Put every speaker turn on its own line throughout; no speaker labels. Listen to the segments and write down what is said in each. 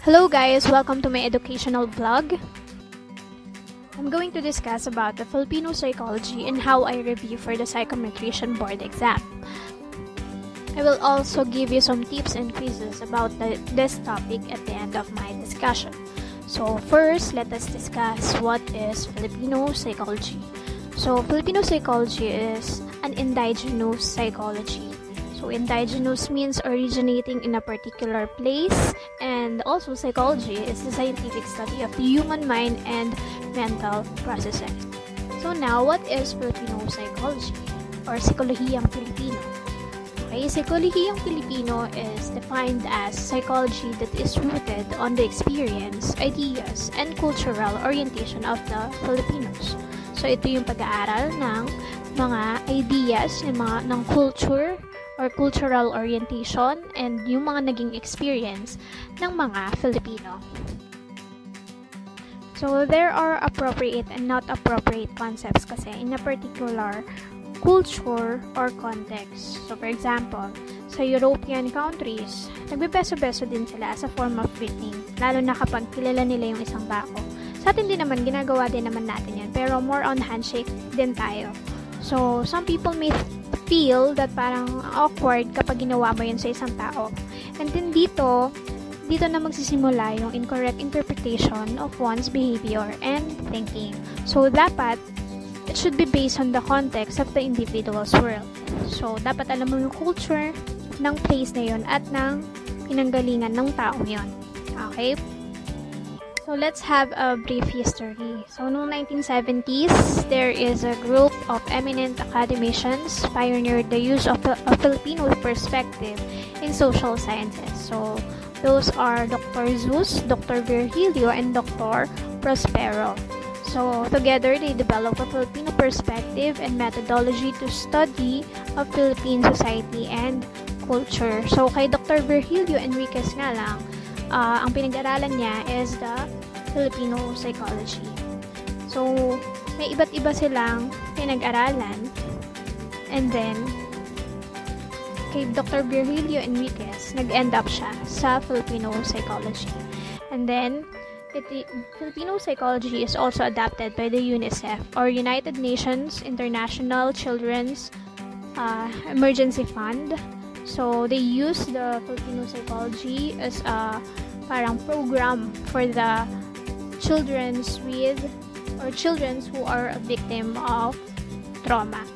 Hello guys, welcome to my educational vlog. I'm going to discuss about the Filipino psychology and how I review for the psychometrician board exam. I will also give you some tips and quizzes about the, this topic at the end of my discussion. So first, let us discuss what is Filipino psychology. So Filipino psychology is an indigenous psychology so, indigenous means originating in a particular place, and also psychology is the scientific study of the human mind and mental processes. So, now what is Filipino psychology or Psikologiyang Pilipino? Okay, Psikologiyang Pilipino is defined as psychology that is rooted on the experience, ideas, and cultural orientation of the Filipinos. So, ito yung pag-aaral ng mga ideas, ng, mga, ng culture, or cultural orientation and yung mga naging experience ng mga Filipino. So, there are appropriate and not appropriate concepts kasi in a particular culture or context. So, for example, sa European countries, nagbebeso-beso din sila as a form of greeting, lalo na kapag kilala nila yung isang bako. Sa atin din naman, ginagawa din naman natin yan, pero more on handshake din tayo. So, some people may feel that parang awkward kapag ginawa mo yun sa isang tao. And then dito, dito na magsisimula yung incorrect interpretation of one's behavior and thinking. So, dapat, it should be based on the context of the individual's world. So, dapat alam mo yung culture ng place na yun at ng pinanggalingan ng taong yun. Okay? So let's have a brief history. So noong 1970s, there is a group of eminent academicians pioneered the use of a, Filipino perspective in social sciences. So those are Dr. Zeus, Dr. Virgilio, and Dr. Prospero. So together they developed a Filipino perspective and methodology to study of Philippine society and culture. So kay Dr. Virgilio Enriquez nga lang, uh, ang pinag-aralan niya is the Filipino psychology. So, may iba't iba silang pinag-aralan. And then, kay Dr. Virgilio Enriquez, nag-end up siya sa Filipino psychology. And then, it, Filipino psychology is also adapted by the UNICEF or United Nations International Children's uh, Emergency Fund. So, they use the Filipino psychology as a parang program for the children's with or children's who are a victim of trauma.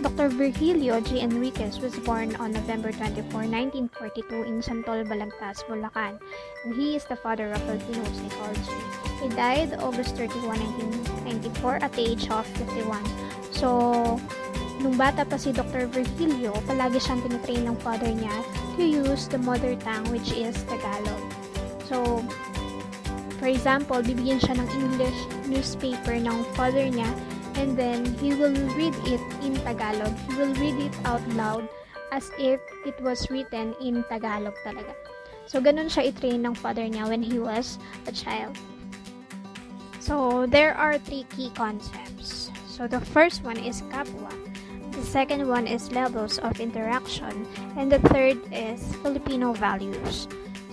Dr. Virgilio G. Enriquez was born on November 24, 1942 in Santol, Balagtas, Bulacan, and he is the father of Filipino psychology. He died August 31, 1994 at the age of 51. So, nung bata pa si Dr. Virgilio, palagi siyang tinitrain ng father niya to use the mother tongue which is Tagalog. So, for example, bibigyan siya ng English newspaper ng father niya and then he will read it in Tagalog. He will read it out loud as if it was written in Tagalog talaga. So, ganun siya i-train ng father niya when he was a child. So, there are three key concepts. So, the first one is kapwa. The second one is levels of interaction. And the third is Filipino values.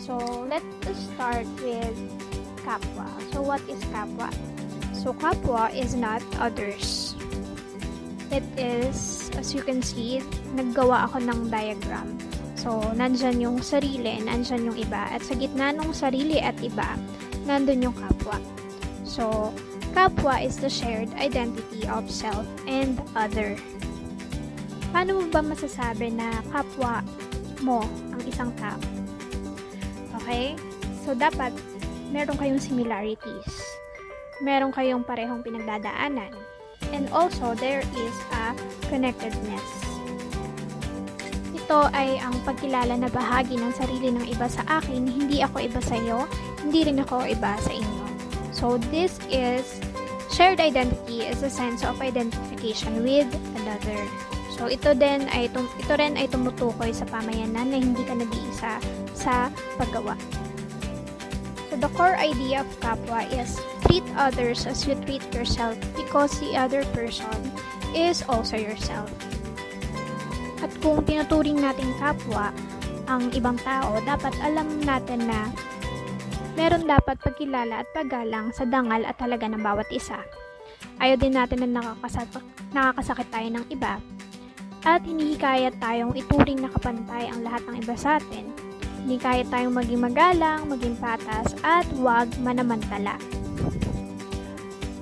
So, let's start with kapwa. So, what is kapwa? So, kapwa is not others. It is, as you can see, naggawa ako ng diagram. So, nandyan yung sarili, nandyan yung iba. At sa gitna ng sarili at iba, nandun yung kapwa. So, kapwa is the shared identity of self and other paano mo ba masasabi na kapwa mo ang isang tao? Okay? So, dapat meron kayong similarities. Meron kayong parehong pinagdadaanan. And also, there is a connectedness. Ito ay ang pagkilala na bahagi ng sarili ng iba sa akin, hindi ako iba sa iyo, hindi rin ako iba sa inyo. So, this is shared identity is a sense of identification with another. So, ito din ay ito rin ay tumutukoy sa pamayanan na hindi ka nag-iisa sa paggawa. So, the core idea of kapwa is treat others as you treat yourself because the other person is also yourself. At kung tinuturing natin kapwa, ang ibang tao, dapat alam natin na meron dapat pagkilala at paggalang sa dangal at talaga ng bawat isa. Ayaw din natin na nakakasakit, nakakasakit tayo ng iba. At hinihikayat tayong ituring na kapantay ang lahat ng iba sa atin. Hinikayat tayong maging magalang, maging patas, at huwag manamantala.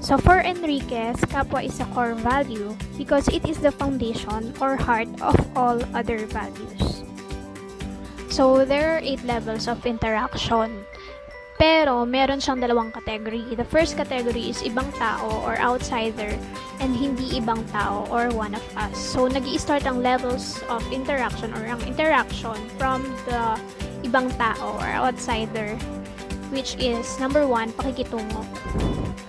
So for Enriquez, kapwa is a core value because it is the foundation or heart of all other values. So there are eight levels of interaction. Pero meron siyang dalawang category. The first category is ibang tao or outsider and hindi ibang tao or one of us. So nag start ang levels of interaction or ang interaction from the ibang tao or outsider which is number one, pakikitungo.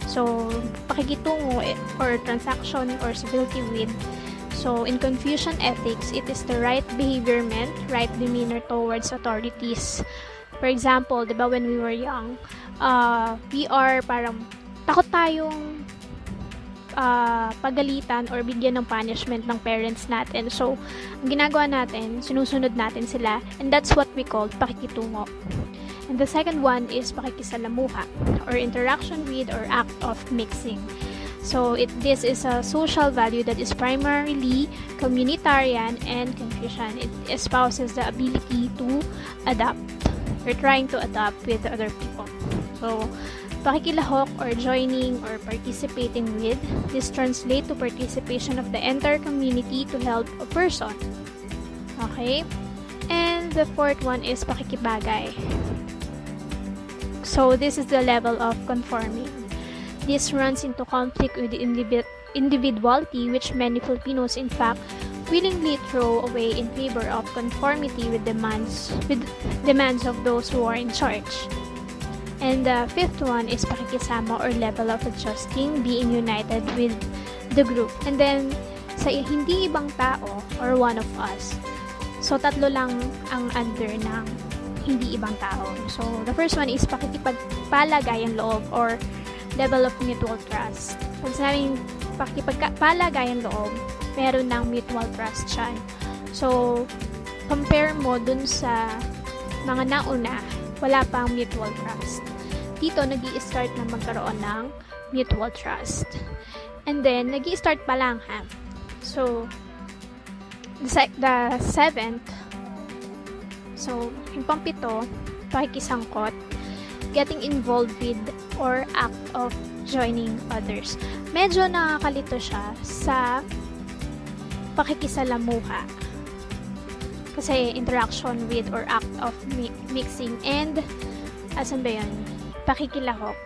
So, pakikitungo or transaction or civility with. So, in Confucian ethics, it is the right behavior meant, right demeanor towards authorities. For example, di ba when we were young, uh, we are parang takot tayong uh, pagalitan or bigyan ng punishment ng parents natin. So, ang ginagawa natin, sinusunod natin sila and that's what we call pakikitungo. And the second one is pakikisalamuha or interaction with or act of mixing. So it this is a social value that is primarily communitarian and Confucian. It espouses the ability to adapt or trying to adapt with other people. So pakikilahok or joining or participating with this translate to participation of the entire community to help a person. Okay? And the fourth one is pakikibagay. So this is the level of conforming. This runs into conflict with individuality, which many Filipinos, in fact, willingly throw away in favor of conformity with demands with demands of those who are in charge. And the fifth one is pakikisama or level of adjusting, being united with the group. And then, sa hindi ibang tao or one of us. So, tatlo lang ang under ng hindi ibang tao. So, the first one is pakikipagpalagayang loob or level of mutual trust. Pag sinabing pakikipagpalagayang loob, meron ng mutual trust siya. So, compare mo dun sa mga nauna, wala pang mutual trust. Dito, nag start na magkaroon ng mutual trust. And then, nag start pa lang ha. So, the, the seventh So, yung pampito, pakikisangkot, getting involved with or act of joining others. Medyo nakakalito siya sa pakikisalamuha. Kasi interaction with or act of mi- mixing and asan ba yun? Pakikilahok.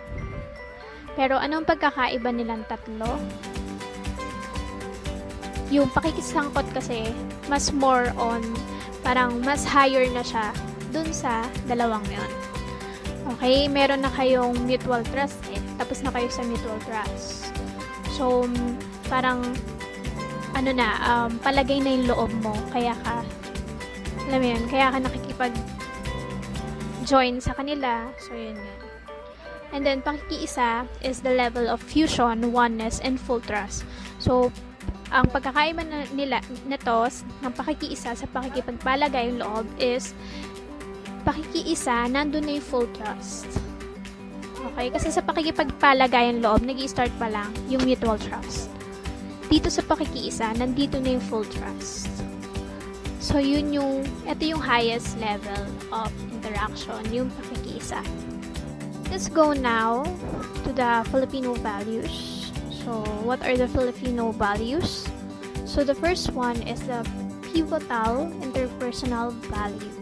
Pero anong pagkakaiba nilang tatlo? Yung pakikisangkot kasi mas more on parang mas higher na siya dun sa dalawang yon. Okay, meron na kayong mutual trust eh. Tapos na kayo sa mutual trust. So, parang ano na, um, palagay na yung loob mo. Kaya ka, alam mo yun, kaya ka nakikipag join sa kanila. So, yun yun. And then, pakikiisa is the level of fusion, oneness, and full trust. So, ang pagkakaiba na nila nito ng pakikiisa sa pakikipagpalagay yung loob is pakikiisa, nandun na yung full trust. Okay? Kasi sa pakikipagpalagayan loob, nag start pa lang yung mutual trust. Dito sa pakikiisa, nandito na yung full trust. So, yun yung, ito yung highest level of interaction, yung pakikiisa. Let's go now to the Filipino values. So, what are the Filipino values? So, the first one is the pivotal interpersonal value.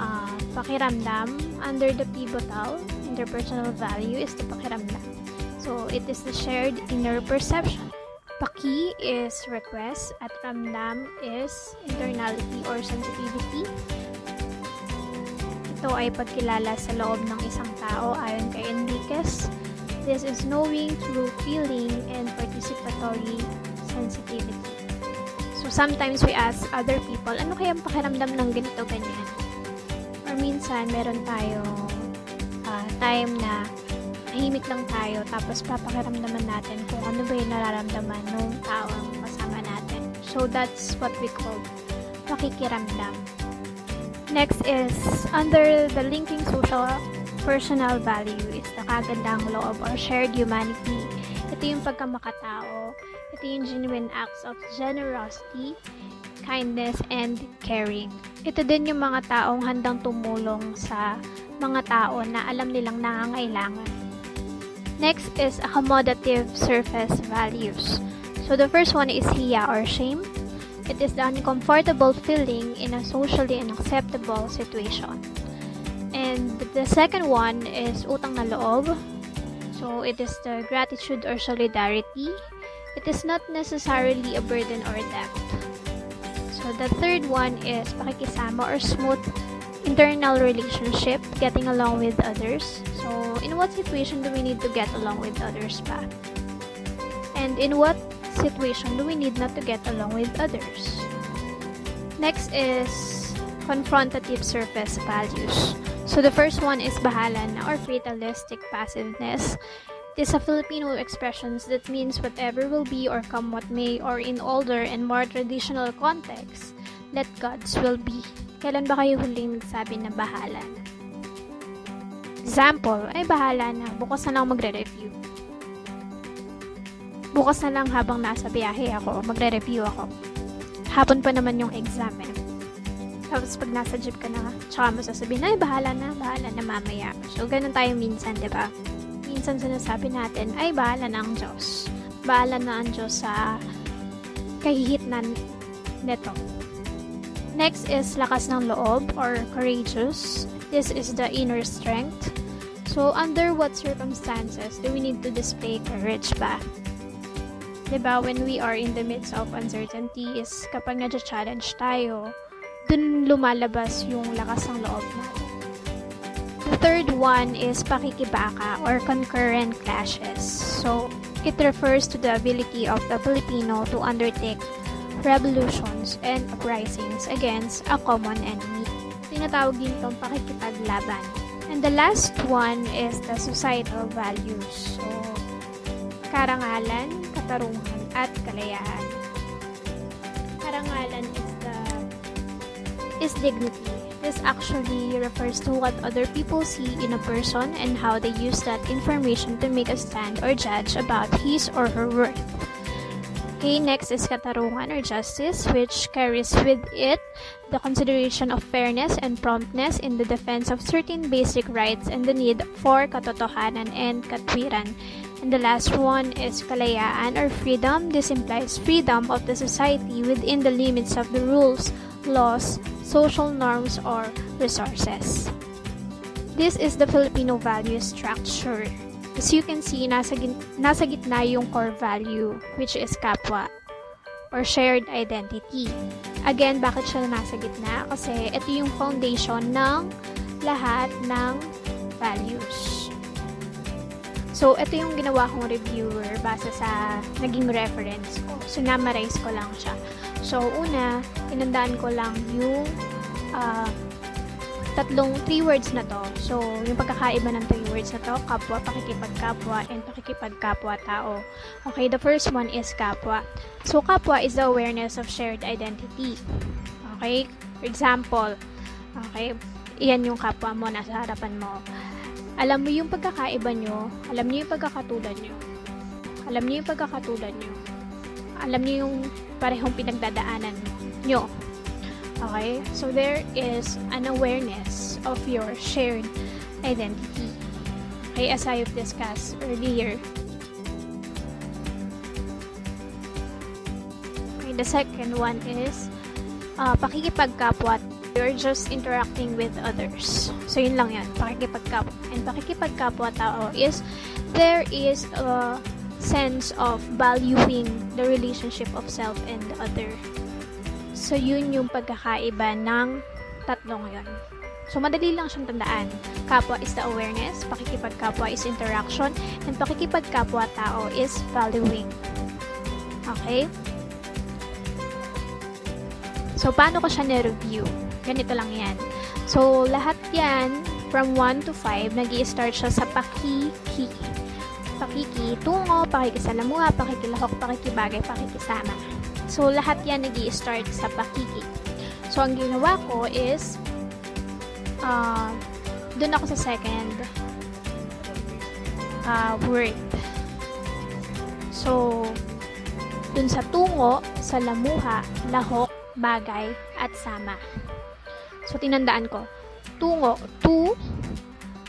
Uh, pakiramdam, under the pivotal interpersonal value is the pakiramdam. So, it is the shared inner perception. Paki is request at ramdam is internality or sensitivity. Ito ay pagkilala sa loob ng isang tao ayon kay Enriquez This is knowing through feeling and participatory sensitivity. So, sometimes we ask other people, ano kaya ang pakiramdam ng ganito, ganyan? Or minsan, meron tayo uh, time na tahimik lang tayo, tapos papakiramdaman natin kung ano ba yung nararamdaman ng taong kasama natin. So, that's what we call pakikiramdam. Next is, under the linking social personal value is the kagandang loob or shared humanity. Ito yung pagkamakatao. Ito yung genuine acts of generosity, kindness, and caring. Ito din yung mga taong handang tumulong sa mga tao na alam nilang nangangailangan. Next is accommodative surface values. So the first one is hiya or shame. It is the uncomfortable feeling in a socially unacceptable situation. And the second one is utang na loob. So it is the gratitude or solidarity. It is not necessarily a burden or debt. So the third one is pakikisama or smooth internal relationship, getting along with others. So in what situation do we need to get along with others pa? And in what situation do we need not to get along with others? Next is confrontative surface values. So the first one is bahala na or fatalistic passiveness. It is a Filipino expressions that means whatever will be or come what may or in older and more traditional context, let God's will be. Kailan ba kayo huling nagsabi na bahala? Example, ay bahala na, bukas na lang magre-review bukas na lang habang nasa biyahe ako, magre-review ako. Hapon pa naman yung exam eh. Tapos pag nasa jeep ka na, tsaka mo sasabihin, ay bahala na, bahala na mamaya. So, ganun tayo minsan, di ba? Minsan sinasabi natin, ay bahala na ang Diyos. Bahala na ang Diyos sa kahihitnan neto. Next is lakas ng loob or courageous. This is the inner strength. So, under what circumstances do we need to display courage ba? 'Di ba, when we are in the midst of uncertainty is kapag na-challenge tayo, dun lumalabas yung lakas ng loob natin. The third one is pakikibaka or concurrent clashes. So, it refers to the ability of the Filipino to undertake revolutions and uprisings against a common enemy. Tinatawag din itong pakikipaglaban. And the last one is the societal values. So, karangalan, katarungan, at kalayaan. Karangalan is the is dignity. This actually refers to what other people see in a person and how they use that information to make a stand or judge about his or her worth. Okay, next is katarungan or justice, which carries with it the consideration of fairness and promptness in the defense of certain basic rights and the need for katotohanan and katwiran. And the last one is kalayaan or freedom. This implies freedom of the society within the limits of the rules, laws, social norms, or resources. This is the Filipino value structure. As you can see, nasa, nasa gitna yung core value, which is kapwa or shared identity. Again, bakit siya nasa gitna? Kasi ito yung foundation ng lahat ng values. So, ito yung ginawa kong reviewer base sa naging reference ko. So, namarize ko lang siya. So, una, tinandaan ko lang yung uh, tatlong three words na to. So, yung pagkakaiba ng three words na to, kapwa, pakikipagkapwa, and pakikipagkapwa tao. Okay, the first one is kapwa. So, kapwa is the awareness of shared identity. Okay? For example, okay, iyan yung kapwa mo, nasa harapan mo. Alam mo yung pagkakaiba nyo, alam niyo yung pagkakatulad nyo. Alam niyo yung pagkakatulad nyo. Alam niyo yung parehong pinagdadaanan nyo. Okay? So there is an awareness of your shared identity. Okay, as I've discussed earlier. Okay, the second one is uh, pakikipagkapwa. You're just interacting with others. So, yun lang yan. Pakikipagkapwa. And pakikipagkapwa tao is there is a sense of valuing the relationship of self and the other. So, yun yung pagkakaiba ng tatlong yon. So, madali lang siyang tandaan. Kapwa is the awareness, pakikipagkapwa is interaction, and pakikipagkapwa tao is valuing. Okay? So, paano ko siya na-review? Ganito lang yan. So, lahat yan, from 1 to 5, nag start siya sa pakiki. Pakiki, tungo, pakikisalamuha, pakikilahok, pakikibagay, pakikisama. So, lahat yan nag start sa pakiki. So, ang ginawa ko is, uh, dun ako sa second uh, word. So, dun sa tungo, sa lamuha, lahok, bagay, at sama. So, tinandaan ko. Tungo, tu,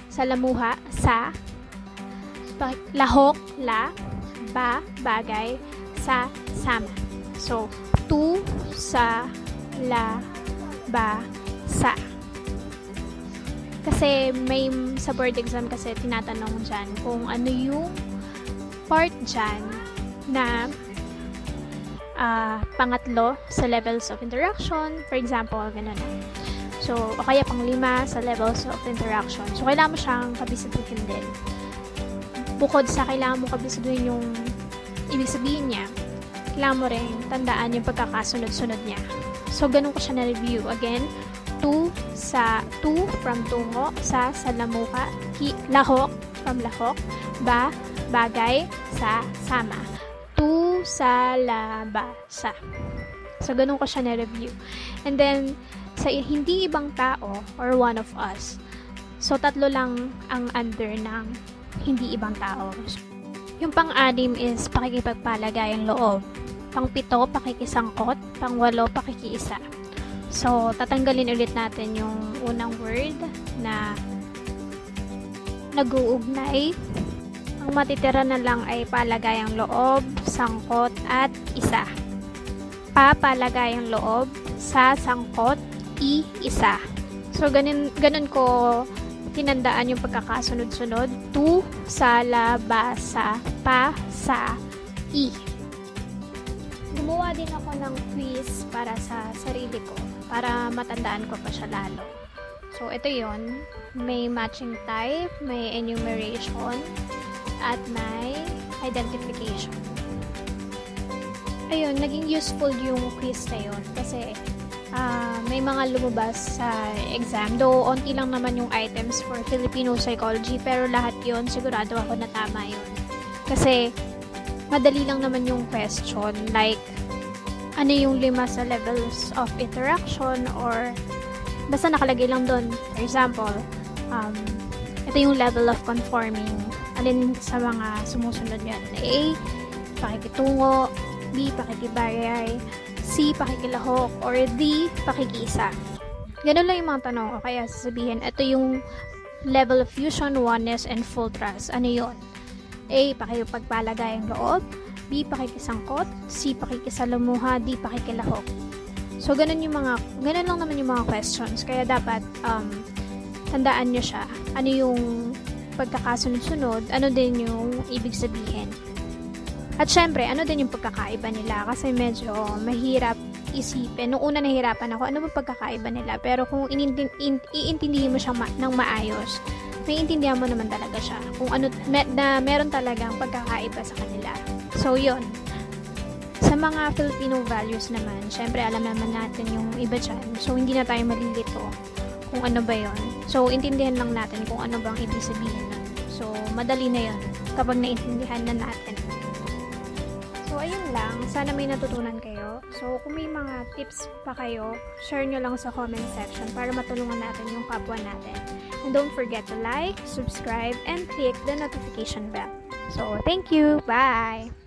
sa lamuha, sa, lahok, la, ba, bagay, sa, sama. So, tu, sa, la, ba, sa. Kasi may sa board exam kasi tinatanong dyan kung ano yung part dyan na uh, pangatlo sa levels of interaction. For example, ganun. So, o kaya pang lima sa levels of interaction. So, kailangan mo siyang kabisiduhin din. Bukod sa kailangan mo kabisiduhin yung ibig sabihin niya, kailangan mo rin tandaan yung pagkakasunod-sunod niya. So, ganun ko siya na-review. Again, to sa to from tungo sa salamuha ki, lahok from lahok ba bagay sa sama to sa labasa so ganun ko siya na-review and then sa hindi ibang tao or one of us. So tatlo lang ang under ng hindi ibang tao. Yung pang-anim is pakikipagpalagay ang loob. Pang-pito pakikisangkot. Pang-walo pakikiisa. So, tatanggalin ulit natin yung unang word na nag-uugnay. Ang matitira na lang ay palagayang loob, sangkot, at isa. Pa, palagayang loob, sa, sangkot, isa. So, ganun, ganun ko tinandaan yung pagkakasunod-sunod. Tu, sa, la, ba, sa, pa, sa, i. Gumawa din ako ng quiz para sa sarili ko para matandaan ko pa siya lalo. So, ito yon May matching type, may enumeration, at may identification. Ayun, naging useful yung quiz na yun kasi uh, may mga lumabas sa exam. Though, onti lang naman yung items for Filipino psychology, pero lahat yon sigurado ako na tama yun. Kasi, madali lang naman yung question. Like, ano yung lima sa levels of interaction or basta nakalagay lang doon. For example, um, ito yung level of conforming. Alin sa mga sumusunod yan. A, pakikitungo. B, pakikibariyay. C, pakikilahok. Or D, pakikiisa. Ganun lang yung mga tanong ko. Kaya sasabihin, ito yung level of fusion, oneness, and full trust. Ano yon A, pakipagpalagay ang loob. B. Pakikisangkot. C. Pakikisalamuha. D. Pakikilahok. So, ganun yung mga, ganun lang naman yung mga questions. Kaya dapat, um, tandaan nyo siya. Ano yung pagkakasunod-sunod, ano din yung ibig sabihin. At syempre, ano din yung pagkakaiba nila kasi medyo mahirap isipin. Nung una nahirapan ako, ano ba pagkakaiba nila? Pero kung iintindihin mo siya ma- ng maayos, may intindihan mo naman talaga siya. Kung ano, me- na meron talagang pagkakaiba sa kanila. So, yon Sa mga Filipino values naman, syempre alam naman natin yung iba dyan. So, hindi na tayo malilito kung ano ba yon So, intindihan lang natin kung ano bang ibig sabihin. So, madali na yon kapag naintindihan na natin. Ayun lang. Sana may natutunan kayo. So, kung may mga tips pa kayo, share nyo lang sa comment section para matulungan natin yung kapwa natin. And don't forget to like, subscribe, and click the notification bell. So, thank you. Bye!